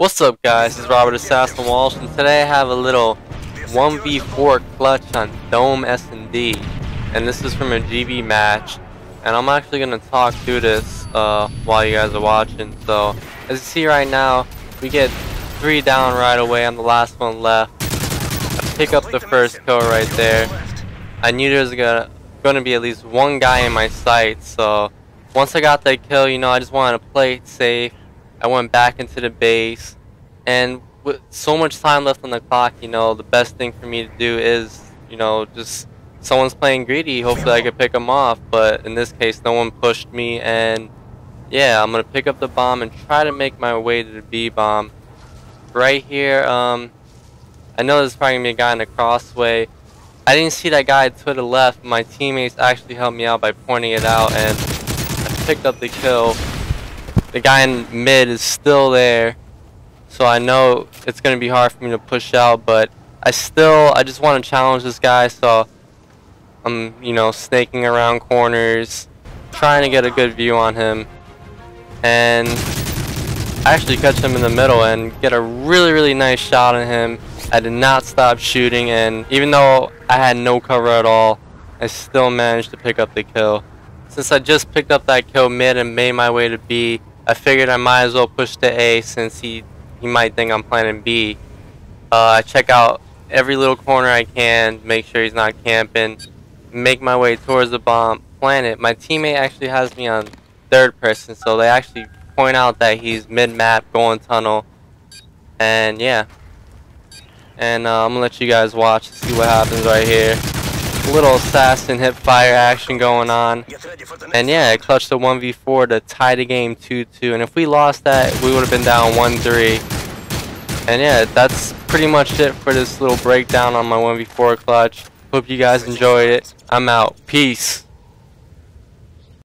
What's up guys, it's Robert Assassin Walsh and today I have a little 1v4 clutch on Dome S&D and this is from a GB match and I'm actually going to talk through this uh, while you guys are watching. So as you see right now we get 3 down right away on the last one left. I pick up the first kill right there. I knew there was gonna, gonna be at least one guy in my sight so once I got that kill you know I just wanted to play it safe I went back into the base, and with so much time left on the clock, you know, the best thing for me to do is, you know, just someone's playing greedy. Hopefully, I could pick them off. But in this case, no one pushed me, and yeah, I'm gonna pick up the bomb and try to make my way to the B bomb. Right here, um, I know there's probably gonna be a guy in the crossway. I didn't see that guy to the left. My teammates actually helped me out by pointing it out, and I picked up the kill the guy in mid is still there. So I know it's going to be hard for me to push out, but I still, I just want to challenge this guy, so I'm, you know, snaking around corners, trying to get a good view on him, and I actually catch him in the middle and get a really, really nice shot on him. I did not stop shooting, and even though I had no cover at all, I still managed to pick up the kill. Since I just picked up that kill mid and made my way to B, I figured I might as well push to A since he, he might think I'm planning B. Uh, I check out every little corner I can, make sure he's not camping, make my way towards the bomb, plant it. My teammate actually has me on third person, so they actually point out that he's mid-map, going tunnel, and yeah. And uh, I'm gonna let you guys watch, see what happens right here little assassin hip fire action going on. And yeah, it clutched the 1v4 to tie the game 2-2. And if we lost that, we would have been down 1-3. And yeah, that's pretty much it for this little breakdown on my 1v4 clutch. Hope you guys enjoyed it. I'm out. Peace.